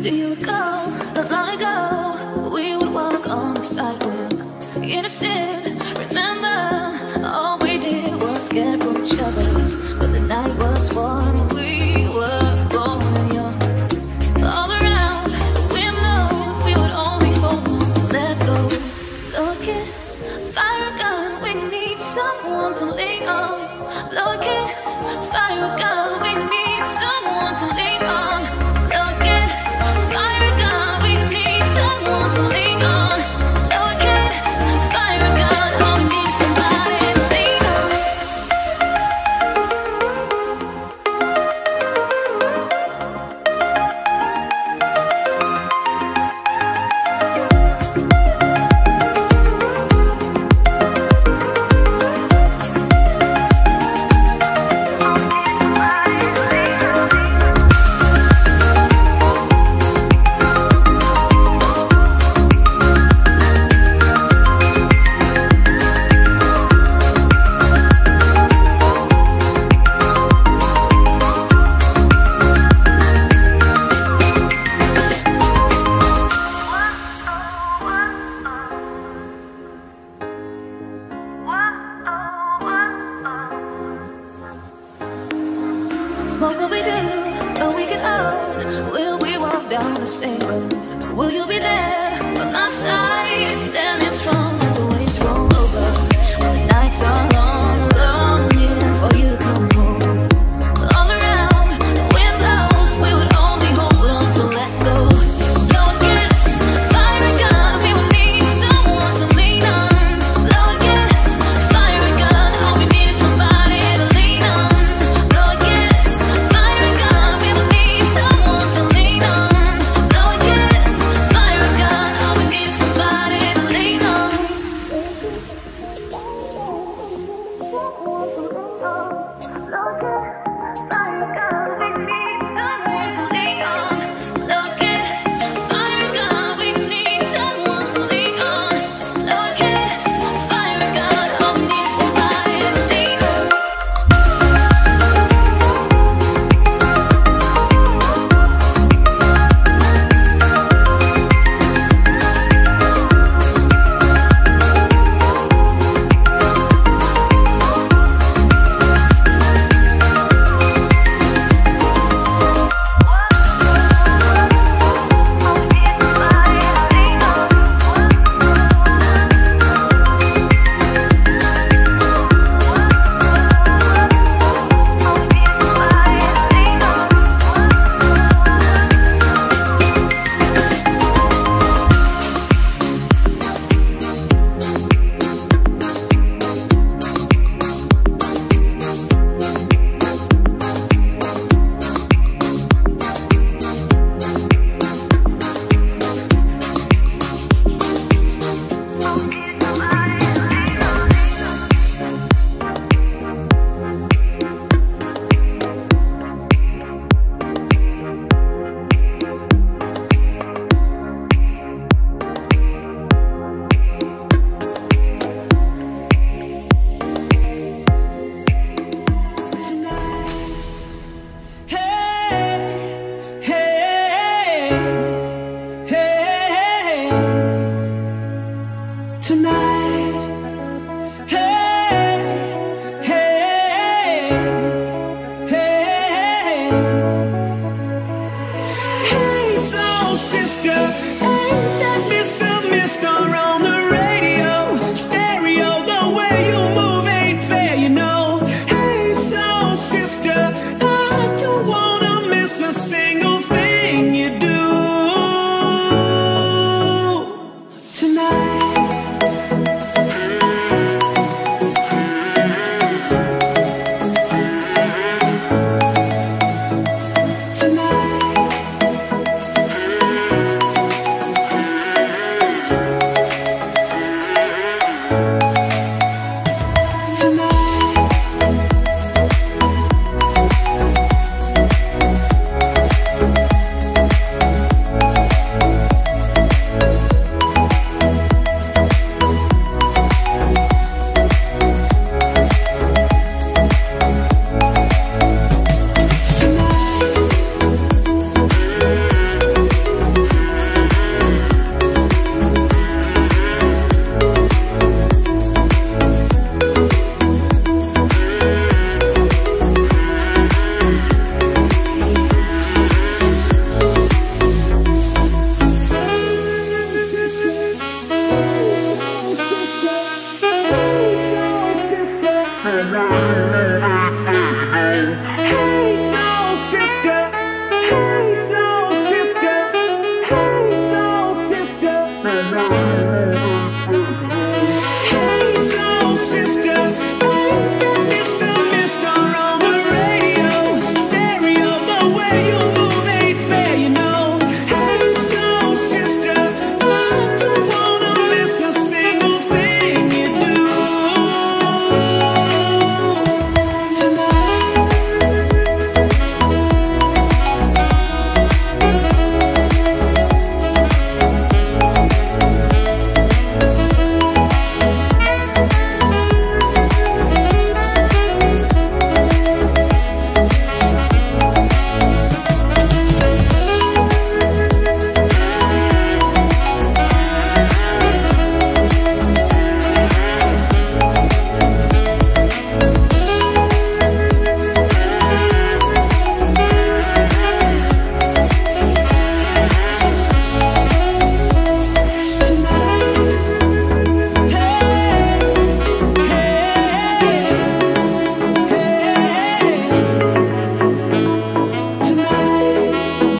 Do you recall that long ago we would walk on the sidewalk? Innocent, remember all we did was scared for each other. But the night was warm, we were both young. All around, wind blows, we would only hold on to let go. Blow a kiss, fire a gun, we need someone to lean on. Blow a kiss, fire a gun, we need someone to lean on. Blow Will you be there? By my Hey, soul sister. Hey, soul sister. hey soul sister.